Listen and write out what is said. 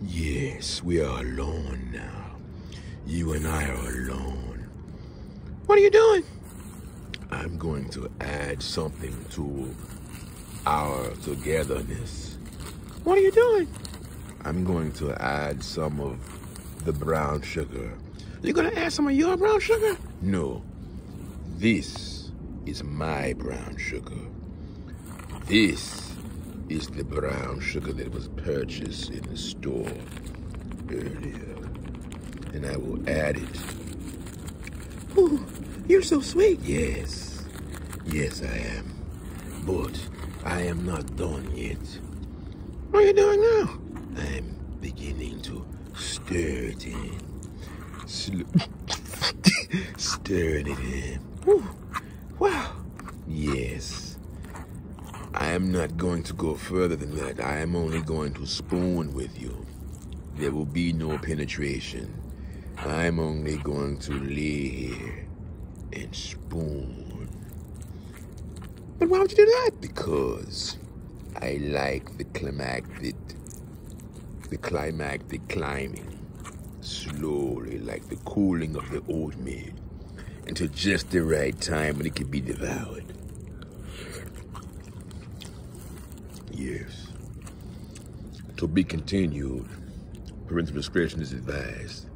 Yes, we are alone now. You and I are alone. What are you doing? I'm going to add something to our togetherness. What are you doing? I'm going to add some of the brown sugar. You're gonna add some of your brown sugar? No, this is my brown sugar. This is the brown sugar that was purchased in the store earlier. And I will add it. Ooh, you're so sweet. Yes, yes, I am. But I am not done yet. What are you doing now? I'm beginning to stir it in. Sl- stir it in. Ooh, wow. Yes. I am not going to go further than that. I am only going to spoon with you. There will be no penetration. I'm only going to lay here and spoon. But why would you do that? Because I like the climactic, the climactic climbing. Slowly, like the cooling of the oatmeal. Until just the right time when it can be devoured. Yes. To be continued. Parental discretion is advised.